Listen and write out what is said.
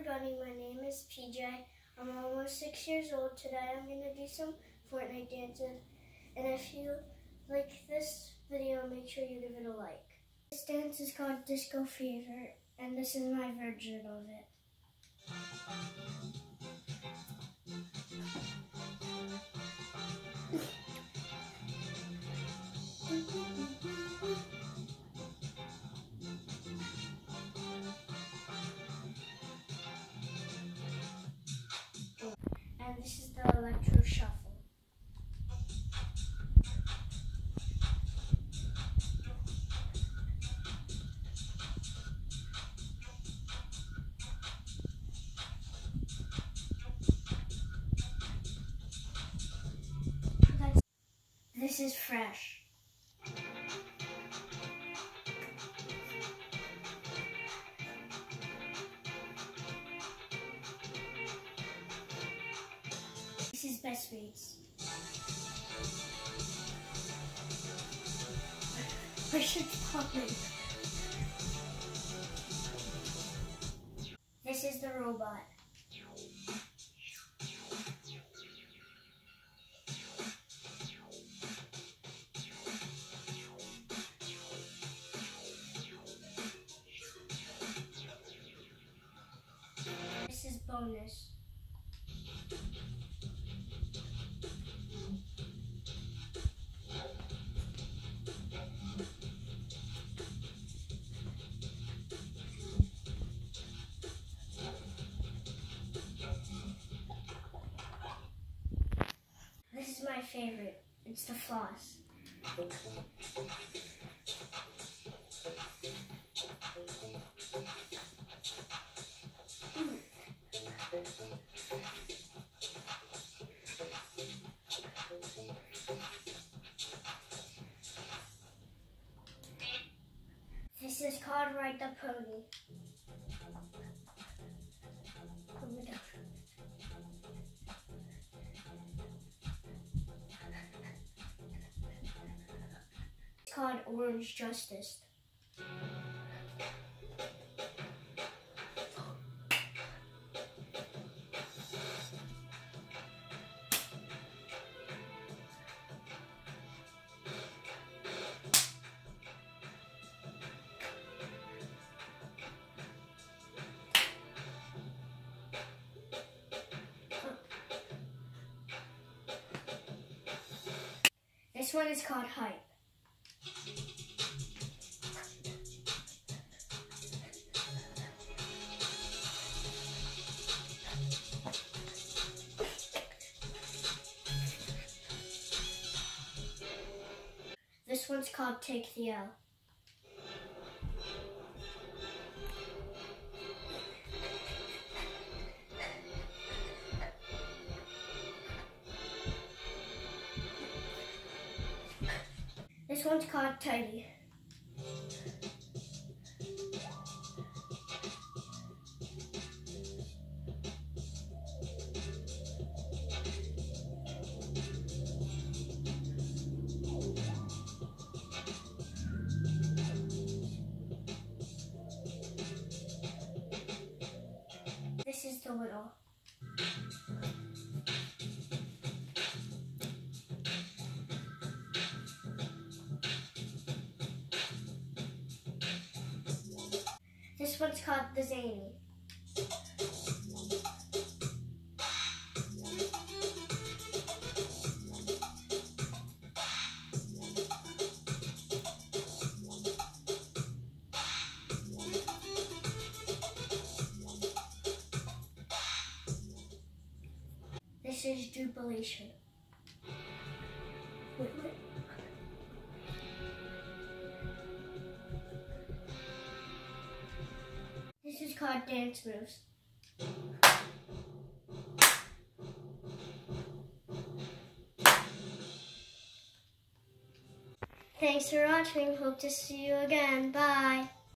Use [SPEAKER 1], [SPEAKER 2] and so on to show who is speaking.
[SPEAKER 1] everybody, my name is PJ. I'm almost six years old. Today I'm going to do some Fortnite dances. And if you like this video, make sure you give it a like. This dance is called Disco Fever, and this is my version of it. The electro shuffle. This is fresh. This is best mates. I should. This is the robot. This is Boneless. Favorite. It's the floss. This is called Ride the Pony. It's called Orange Justice. This one is called Hype. One's called Take the L. This one's called Tidy. This little. This one's called the Zany. This is Jubilation. This is called Dance Moves. Thanks for watching. Hope to see you again. Bye.